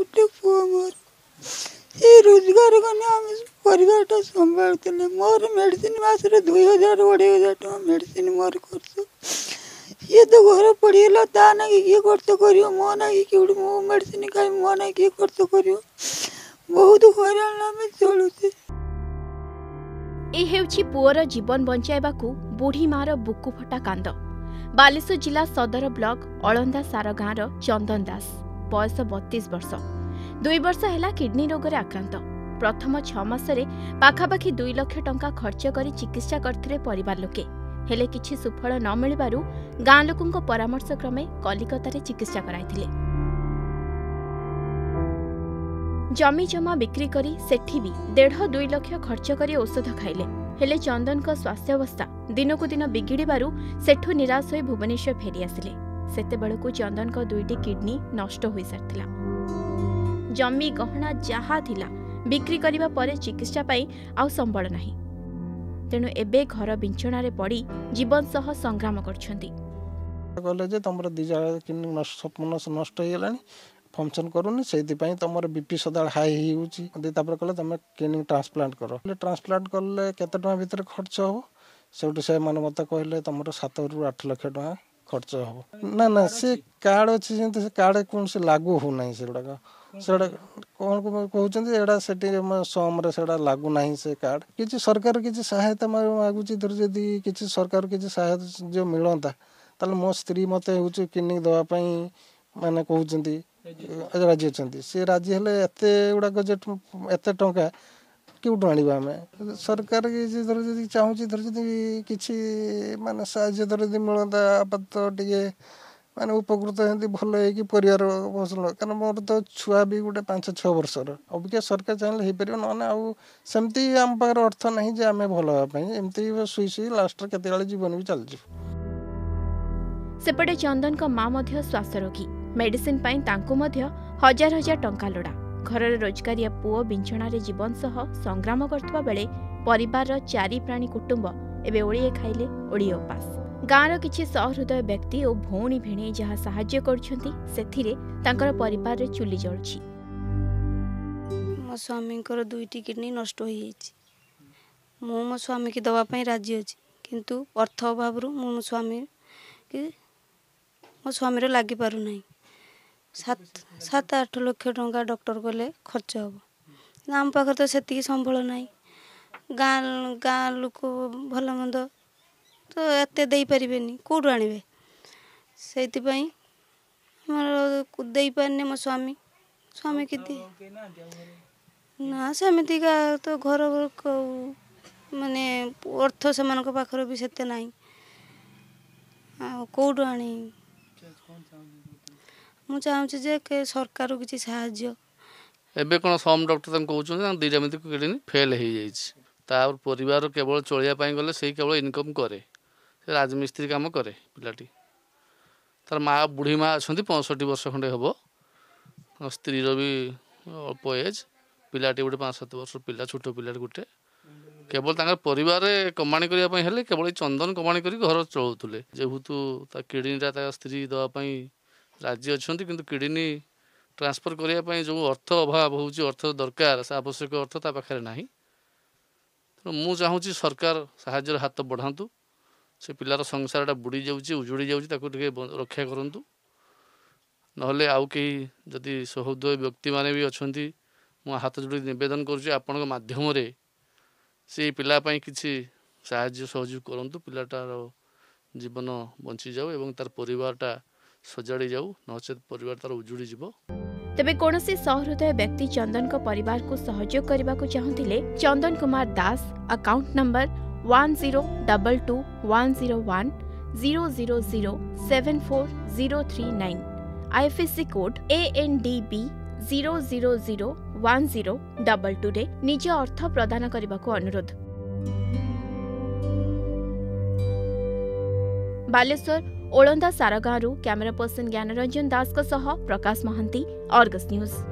ଗୋଟେ ପୁଅ ମୋର ଏ ରୋଜଗାର କଲେ ଆମେ ପରିବାରଟା ସମ୍ଭାଳୁଥିଲେ। ମୋର ମେଡ଼ିସିନ ମାସରେ ଦୁଇ ହଜାର ଅଢ଼େଇ ହଜାର ଟଙ୍କା ମେଡ଼ିସିନ ମୋର ଖର୍ଚ୍ଚ। ଇଏ ତ ଘର ପଡ଼ିଗଲା ତା ନାଗି କିଏ ଖର୍ଚ୍ଚ କରିବ? ମୋ ନାଗି କେଉଁଠି ମୁଁ ମେଡ଼ିସିନ ଖାଇବି ମୋ ନାଗି କିଏ ଖର୍ଚ୍ଚ କରିବ? ବହୁତ ହଇରାଣ ଆମେ ଚଳୁଛେ। ଏ ହେଉଛି ପୁଅର ଜୀବନ ବଞ୍ଚାଇବାକୁ ବୁଢ଼ୀ ମାର ବୁକୁ ଫଟା କାନ୍ଦ। ବାଲେଶ୍ୱର ଜିଲ୍ଲା ସଦର ବ୍ଲକ ଅଳନ୍ଦା ସାର ଗାଁର ଚନ୍ଦନ ଦାସ। ବୟସ ବତିଶ ବର୍ଷ। ଦୁଇ ବର୍ଷ ହେଲା କିଡନୀ ରୋଗରେ ଆକ୍ରାନ୍ତ। ପ୍ରଥମ ଛଅ ମାସରେ ପାଖାପାଖି ଦୁଇ ଲକ୍ଷ ଟଙ୍କା ଖର୍ଚ୍ଚ କରି ଚିକିତ୍ସା କରିଥିଲେ ପରିବାର ଲୋକେ। ହେଲେ କିଛି ସୁଫଳ ନ ମିଳିବାରୁ ଗାଁ ଲୋକଙ୍କ ପରାମର୍ଶ କ୍ରମେ କଲିକତାରେ ଚିକିତ୍ସା କରାଇଥିଲେ। ଜମି ଜମା ବିକ୍ରି କରି ସେଠି ବି ଦେଢ଼ ଦୁଇ ଲକ୍ଷ ଖର୍ଚ୍ଚ କରି ଔଷଧ ଖାଇଲେ। ହେଲେ ଚନ୍ଦନଙ୍କ ସ୍ୱାସ୍ଥ୍ୟାବସ୍ଥା ଦିନକୁ ଦିନ ବିଗିଡ଼ିବାରୁ ସେଠୁ ନିରାଶ ହୋଇ ଭୁବନେଶ୍ୱର ଫେରିଆସିଲେ। ସେତେବେଳକୁ ଚନ୍ଦନଙ୍କ ଦୁଇଟି କିଡନୀ ନଷ୍ଟ ହୋଇସାରିଥିଲା। ଜମି ଗହଣା ଯାହା ଥିଲା ବିକ୍ରି କରିବା ପରେ ଚିକିତ୍ସା ପାଇଁ ଆଉ ସମ୍ବଳ ନାହିଁ। ତେଣୁ ଏବେ ଘର ବିଞ୍ଚଣାରେ ପଡ଼ି ଜୀବନ ସହ ସଂଗ୍ରାମ କରୁଛନ୍ତି। କହିଲେ ଯେ ତମର ଦୁଇ ଜାଗା କିଡନୀ ନଷ୍ଟ ହେଇଗଲାଣି ଫଙ୍କସନ୍ କରୁନି ସେଇଥିପାଇଁ ତମର ବିପି ସଦାବେଳେ ହାଇ ହେଇଯାଉଛି। ତାପରେ କହିଲେ ତମେ କିଡନୀ ଟ୍ରାନ୍ସପ୍ଲାଣ୍ଟ କର। ଟ୍ରାନ୍ସପ୍ଲାଣ୍ଟ କଲେ କେତେ ଟଙ୍କା ଭିତରେ ଖର୍ଚ୍ଚ ହେବ? ସେଇଠୁ ସେମାନେ ମୋତେ କହିଲେ ତମର ସାତରୁ ଆଠ ଲକ୍ଷ ଟଙ୍କା ଖର୍ଚ୍ଚ ହେବ। ନା ନା ସେ କାର୍ଡ଼ ଅଛି ଯେମିତି ସେ କାର୍ଡ଼ କୌଣସି ଲାଗୁ ହେଉନାହିଁ ସେଗୁଡ଼ାକ। ସେଗୁଡ଼ା କ'ଣ କହୁଛନ୍ତି ଏଇଟା ସେଠି ସମରେ ସେଟା ଲାଗୁନାହିଁ ସେ କାର୍ଡ଼ କିଛି ସରକାର କିଛି ସହାୟତା ମାଗୁଛି ଧର ଯଦି କିଛି ସରକାର କିଛି ସହାୟତା ଯେଉଁ ମିଳନ୍ତା ତାହେଲେ ମୋ ସ୍ତ୍ରୀ ମୋତେ ହେଉଛି କିଡନୀ ଦେବା ପାଇଁ ମାନେ କହୁଛନ୍ତି ରାଜି ଅଛନ୍ତି। ସେ ରାଜି ହେଲେ ଏତେ ଗୁଡ଼ାକ ଯେ ଏତେ ଟଙ୍କା କେଉଁଠୁ ଆଣିବା ଆମେ? ସରକାର କିଛି ଧର ଯଦି ଚାହୁଁଛି ଧର ଯଦି କିଛି ମାନେ ସାହାଯ୍ୟ ଧର ଯଦି ମିଳନ୍ତା ଆପାତ ଟିକେ ମାନେ ଉପକୃତ ଏମିତି ଭଲ ହେଇକି ପରିବାର ପୋଷଣ। କାରଣ ମୋର ତ ଛୁଆ ବି ଗୋଟେ ପାଞ୍ଚ ଛଅ ବର୍ଷର। ଅବିକା ସରକାର ଚାହିଁଲେ ହେଇପାରିବ ନହେଲେ ଆଉ ସେମିତି ଆମ ପାଖରେ ଅର୍ଥ ନାହିଁ ଯେ ଆମେ ଭଲ ହେବା ପାଇଁ। ଏମିତି ଶୁଇ ଶୁଇ ଲାଷ୍ଟରେ କେତେବେଳେ ଜୀବନ ବି ଚାଲିଯିବ। ସେପଟେ ଚନ୍ଦନଙ୍କ ମା ମଧ୍ୟ ଶ୍ୱାସରୋଗୀ। ମେଡିସିନ ପାଇଁ ତାଙ୍କୁ ମଧ୍ୟ ହଜାର ହଜାର ଟଙ୍କା ଲୋଡ଼ା। ଘରର ରୋଜଗାରିଆ ପୁଅ ବିଞ୍ଚଣାରେ ଜୀବନ ସହ ସଂଗ୍ରାମ କରୁଥିବା ବେଳେ ପରିବାରର ଚାରି ପ୍ରାଣୀ କୁଟୁମ୍ବ ଏବେ ଓଳିଏ ଖାଇଲେ ଓଳିଏ ଉପାସ। ଗାଁର କିଛି ସହୃଦୟ ବ୍ୟକ୍ତି ଓ ଭଉଣୀ ଭିଣେଇ ଯାହା ସାହାଯ୍ୟ କରୁଛନ୍ତି ସେଥିରେ ତାଙ୍କର ପରିବାରରେ ଚୁଲି ଜଳୁଛି। ମୋ ସ୍ୱାମୀଙ୍କର ଦୁଇଟି କିଡ଼ନୀ ନଷ୍ଟ ହୋଇଯାଇଛି। ମୁଁ ମୋ ସ୍ୱାମୀକି ଦେବା ପାଇଁ ରାଜି ଅଛି କିନ୍ତୁ ଅର୍ଥ ଅଭାବରୁ ମୁଁ ମୋ ସ୍ୱାମୀ କି ମୋ ସ୍ୱାମୀର ଲାଗିପାରୁନାହିଁ। ସାତ ସାତ ଆଠ ଲକ୍ଷ ଟଙ୍କା ଡକ୍ଟର କଲେ ଖର୍ଚ୍ଚ ହେବ କିନ୍ତୁ ଆମ ପାଖରେ ତ ସେତିକି ସମ୍ବଳ ନାହିଁ। ଗାଁ ଗାଁ ଲୋକ ଭଲ ମନ୍ଦ ତ ଏତେ ଦେଇପାରିବେନି କେଉଁଠୁ ଆଣିବେ? ସେଇଥିପାଇଁ ଆମର ଦେଇପାରିନି ମୋ ସ୍ୱାମୀ। ସ୍ୱାମୀ କି ନା ସେମିତିକା ତ ଘର ମାନେ ଅର୍ଥ ସେମାନଙ୍କ ପାଖରେ ବି ସେତେ ନାହିଁ। ଆଉ କେଉଁଠୁ ଆଣି ମୁଁ ଚାହୁଁଛି ଯେ ସରକାରରୁ କିଛି ସାହାଯ୍ୟ। ଏବେ କ'ଣ ସମ୍ ଡକ୍ଟର ତାଙ୍କୁ କହୁଛନ୍ତି ତାଙ୍କ ଦୁଇଟା ଏମିତି କିଡ଼ନୀ ଫେଲ୍ ହେଇଯାଇଛି। ତା ପରିବାର କେବଳ ଚଳିବା ପାଇଁ ଗଲେ ସେଇ କେବଳ ଇନକମ୍ କରେ ସେ ରାଜମିସ୍ତ୍ରୀ କାମ କରେ ପିଲାଟି। ତାର ମା ବୁଢ଼ୀ ମା ଅଛନ୍ତି ପଞ୍ଚଷଠି ବର୍ଷ ଖଣ୍ଡେ ହେବ। ସ୍ତ୍ରୀର ବି ଅଳ୍ପ ଏଜ୍ ପିଲାଟି ଗୋଟେ ପାଞ୍ଚ ସାତ ବର୍ଷ ପିଲା ଛୋଟ ପିଲାଟି ଗୋଟେ। କେବଳ ତାଙ୍କର ପରିବାରରେ କମାଣି କରିବା ପାଇଁ ହେଲେ କେବଳ ଏଇ ଚନ୍ଦନ କମାଣି କରି ଘର ଚଳଉଥିଲେ। ଯେହେତୁ ତା କିଡ଼ନୀଟା ତା ସ୍ତ୍ରୀ ଦେବା ପାଇଁ ରାଜି ଅଛନ୍ତି କିନ୍ତୁ କିଡ଼ନୀ ଟ୍ରାନ୍ସଫର୍ କରିବା ପାଇଁ ଯେଉଁ ଅର୍ଥ ଅଭାବ ହେଉଛି ଅର୍ଥ ଦରକାର ସେ ଆବଶ୍ୟକ ଅର୍ଥ ତା ପାଖରେ ନାହିଁ। ତେଣୁ ମୁଁ ଚାହୁଁଛି ସରକାର ସାହାଯ୍ୟର ହାତ ବଢ଼ାନ୍ତୁ ସେ ପିଲାର ସଂସାରଟା ବୁଡ଼ି ଯାଉଛି ଉଜୁଡ଼ି ଯାଉଛି ତାକୁ ଟିକେ ରକ୍ଷା କରନ୍ତୁ। ନହେଲେ ଆଉ କେହି ଯଦି ସହୃଦୟ ବ୍ୟକ୍ତିମାନେ ବି ଅଛନ୍ତି ମୁଁ ହାତ ଯୋଡ଼ି ନିବେଦନ କରୁଛି ଆପଣଙ୍କ ମାଧ୍ୟମରେ ସେଇ ପିଲା ପାଇଁ କିଛି ସାହାଯ୍ୟ ସହଯୋଗ କରନ୍ତୁ ପିଲାଟାର ଜୀବନ ବଞ୍ଚିଯାଉ ଏବଂ ତାର ପରିବାରଟା ସଜାଡ଼ି ଯାଉ ନଚେତ୍ ପରିବାର ତାର ଉଜୁଡ଼ି ଯିବ। ତେବେ କୌଣସି ସହୃଦୟ ବ୍ୟକ୍ତି ଚନ୍ଦନଙ୍କ ପରିବାରକୁ ସହଯୋଗ କରିବାକୁ ଚାହୁଁଥିଲେ Chandan Kumar Das account number one zero double two one zero one zero zero zero seven four zero three nine IFSC code A N D B zero zero zero one zero double ଟୁରେ ନିଜ ଅର୍ଥ ପ୍ରଦାନ କରିବାକୁ ଅନୁରୋଧ। ବାଲେଶ୍ୱର ଓଳନ୍ଦା ସାରଗାଁରୁ camera person Gyanaranjan ଦାସଙ୍କ ସହ ପ୍ରକାଶ Mohanty Argus news